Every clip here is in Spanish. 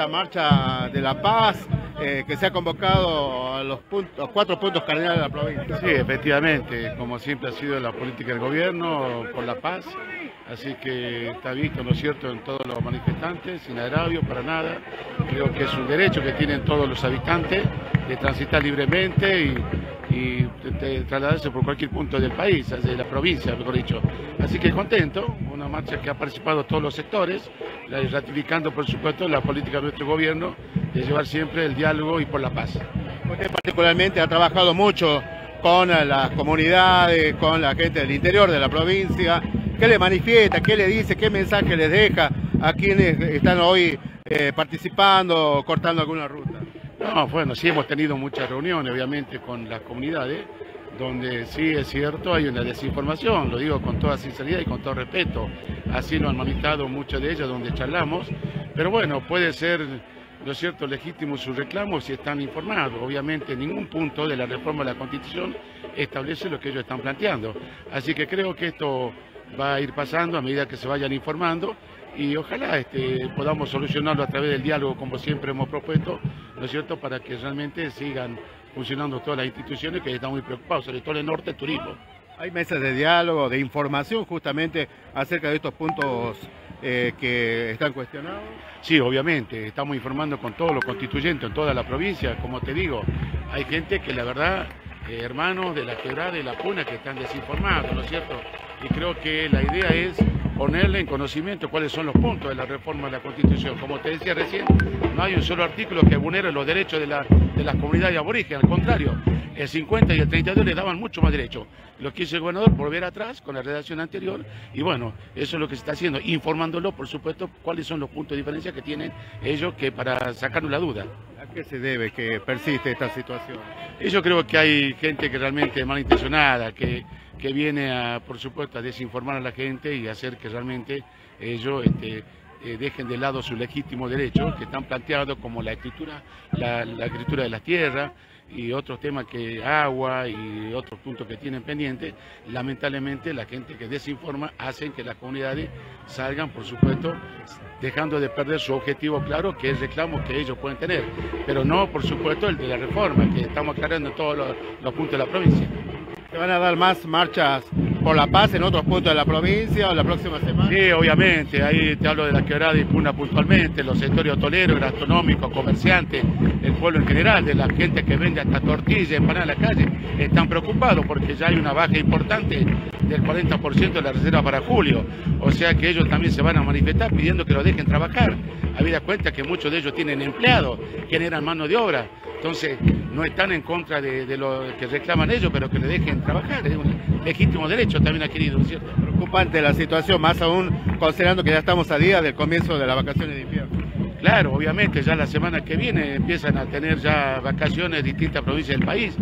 esta marcha de la paz eh, que se ha convocado a los, puntos, cuatro puntos cardinales de la provincia. Sí, efectivamente, como siempre ha sido la política del gobierno por la paz, así que está visto, ¿no es cierto?, en todos los manifestantes, sin agravio, para nada. Creo que es un derecho que tienen todos los habitantes de transitar libremente y, de, trasladarse por cualquier punto del país, de la provincia, mejor dicho. Así que contento, una marcha que ha participado todos los sectores, ratificando, por supuesto, la política de nuestro gobierno de llevar siempre el diálogo y por la paz. Usted particularmente ha trabajado mucho con las comunidades, con la gente del interior de la provincia. ¿Qué le manifiesta, qué le dice, qué mensaje les deja a quienes están hoy eh, participando, cortando alguna ruta? No, bueno, sí hemos tenido muchas reuniones, obviamente, con las comunidades, donde sí es cierto, hay una desinformación, lo digo con toda sinceridad y con todo respeto. Así lo han manifestado muchas de ellas donde charlamos, pero bueno, puede ser ¿no es cierto?, legítimo sus reclamos si están informados. Obviamente ningún punto de la reforma de la Constitución establece lo que ellos están planteando. Así que creo que esto va a ir pasando a medida que se vayan informando y ojalá este, podamos solucionarlo a través del diálogo como siempre hemos propuesto, ¿no es cierto?, para que realmente sigan funcionando todas las instituciones que están muy preocupados, sobre todo el norte, turismo. Hay mesas de diálogo, de información justamente acerca de estos puntos eh, que están cuestionados? Sí, obviamente, estamos informando con todos los constituyentes en toda la provincia, como te digo, hay gente que la verdad, eh, hermanos de la quebrada y la puna que están desinformados, ¿no es cierto? Y creo que la idea es ponerle en conocimiento cuáles son los puntos de la reforma de la Constitución. Como te decía recién, no hay un solo artículo que vulnere los derechos de, la, de las comunidades aborígenes, al contrario, el 50 y el 32 le daban mucho más derecho. Lo que hizo el gobernador, volver atrás con la redacción anterior, y bueno, eso es lo que se está haciendo, informándolo, por supuesto, cuáles son los puntos de diferencia que tienen ellos que para sacarnos la duda. ¿A qué se debe que persiste esta situación? Yo creo que hay gente que realmente es malintencionada, que, que viene, a, por supuesto, a desinformar a la gente y hacer que realmente ellos... Este, eh, dejen de lado sus legítimos derechos que están planteados como la escritura, la, escritura de las tierras y otros temas que agua y otros puntos que tienen pendientes, lamentablemente la gente que desinforma hacen que las comunidades salgan, por supuesto, dejando de perder su objetivo claro, que es el reclamo que ellos pueden tener, pero no, por supuesto, el de la reforma, que estamos aclarando en todos los puntos de la provincia. ¿Se van a dar más marchas por la paz en otros puntos de la provincia o la próxima semana? Sí, obviamente, ahí te hablo de la quebrada y Puna puntualmente, los sectores hoteleros, gastronómicos, comerciantes, pueblo en general, de la gente que vende hasta tortillas, empanadas en la calle, están preocupados porque ya hay una baja importante del 40% de la reserva para julio, o sea que ellos también se van a manifestar pidiendo que lo dejen trabajar, habida cuenta que muchos de ellos tienen empleados, generan mano de obra, entonces no están en contra de, lo que reclaman ellos, pero que le dejen trabajar, es un legítimo derecho también adquirido. Preocupante la situación, más aún considerando que ya estamos a días del comienzo de las vacaciones de invierno. Claro, obviamente ya la semana que viene empiezan a tener ya vacaciones en distintas provincias del país,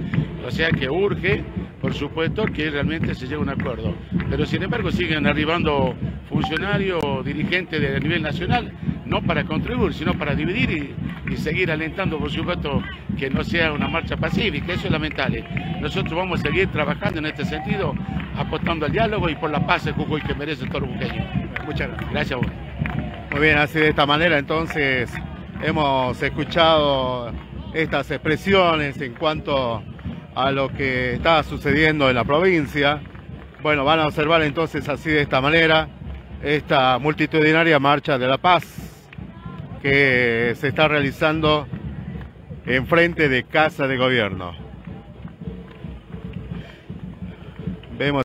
o sea que urge, por supuesto, que realmente se llegue a un acuerdo. Pero sin embargo siguen arribando funcionarios, dirigentes de nivel nacional, no para contribuir, sino para dividir y, seguir alentando, por supuesto, que no sea una marcha pacífica, eso es lamentable. Nosotros vamos a seguir trabajando en este sentido, apostando al diálogo y por la paz de Jujuy que merece todo el buqueño. Muchas gracias. Gracias a vos. Muy bien, así de esta manera entonces hemos escuchado estas expresiones en cuanto a lo que está sucediendo en la provincia. Bueno, van a observar entonces así de esta manera esta multitudinaria marcha de la paz que se está realizando en frente de Casa de Gobierno. Vemos